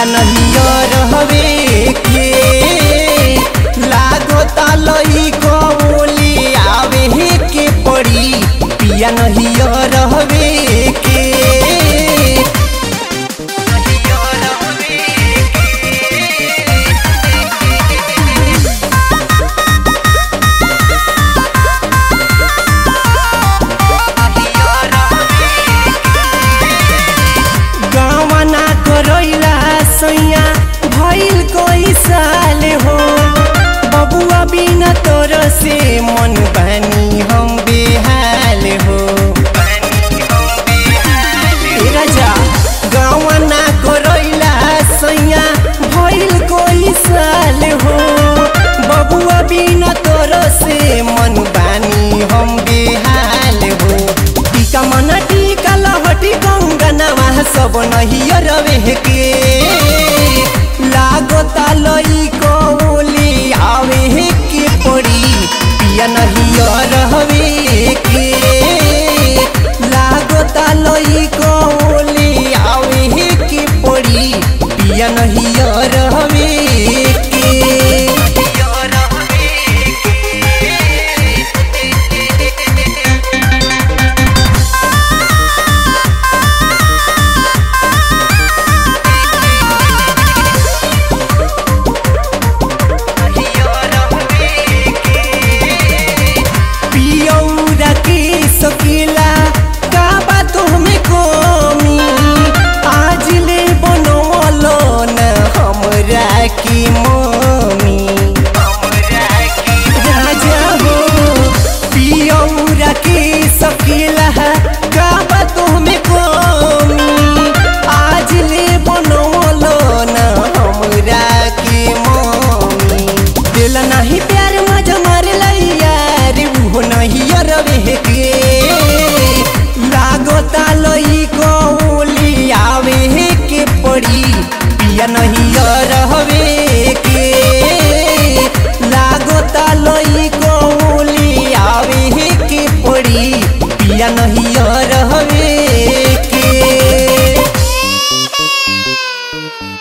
पिया नहिया रहवे से मन बानी हम बेहाल हो। राजा, गावना करैला सैया, भइल कोई साल हो। बबुआ बिना तोर से मन बानी हम बेहाल हो। टीका मन टीका लहटी कंगनवा सब नहिया नहिया रहवे के लागो तालई कोली। पियौरा के सकीला।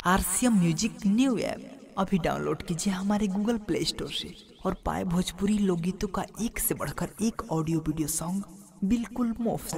आरसीएम म्यूज़िक न्यू ऐप अभी डाउनलोड कीजिए हमारे गूगल प्ले स्टोर से और पाए भोजपुरी लोकगीतों का एक से बढ़कर एक ऑडियो वीडियो सॉन्ग बिल्कुल मुफ़्त।